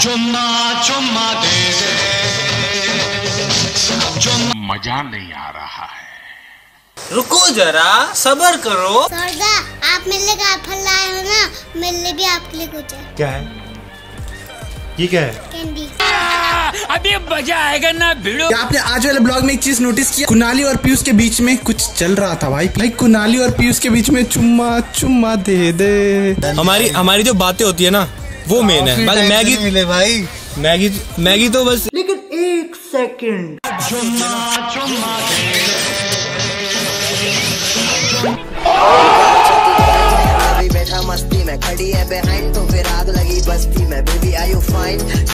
चुम्मा चुम्मा दे। दे मज़ा नहीं आ रहा है। रुको जरा सबर करो। सरदा आप मेरे लिए का फल लाए हो ना? मेरे लिए भी आपके लिए कुछ है। क्या है? ये क्या है? कैंडी। अभी मज़ा आएगा ना भिड़ो। आपने आज वाले ब्लॉग में एक चीज़ नोटिस किया? कुनाली और पीयूष के बीच में कुछ चल रहा था भाई। भाई कुनाली और पीयूष के बीच में चुम्मा चुम्मा दे दे। हमारी हमारी जो बातें होती है ना वो मेन है। बस मैगी मिले भाई। मैगी मैगी तो बस लेकिन एक सेकेंड बैठा मस्ती में खड़ी है बिहाइंड तो फिर आग लगी बस्ती में। Baby I you fine